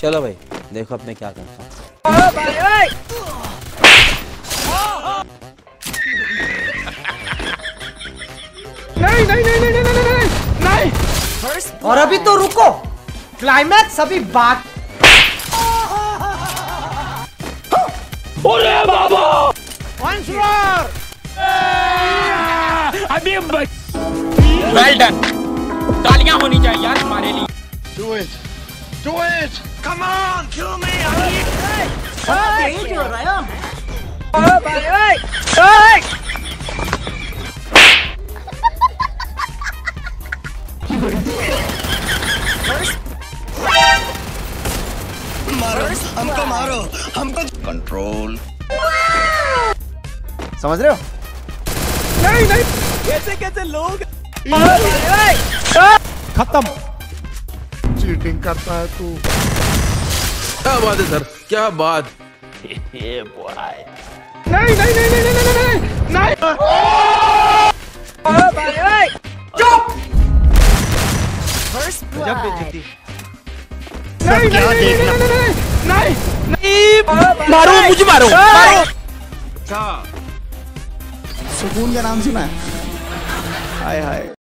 चलो भाई देखो अब मैं क्या करता हूँ। नहीं नहीं नहीं नहीं नहीं नहीं नहीं और अभी तो रुको। क्लाइमैक्स अभी बात। वेल डन तालियाँ होनी चाहिए यार हमारे लिए। Do it! Come on, kill me! Hurry! Hey! Hey! Hey! Hey! Hey! मारो हमको मारो हमको कंट्रोल समझ रहे हो नहीं नहीं कैसे कैसे लोग खत्म चीटिंग करता है तू क्या बात है सर क्या बात नहीं नहीं नहीं नहीं नहीं नहीं नहीं नहीं चुप जब बेइज्जती नहीं नहीं नहीं नहीं नहीं नहीं मारो मुझे मारो मारो अच्छा सुकून का नाम सुना है हाय हाय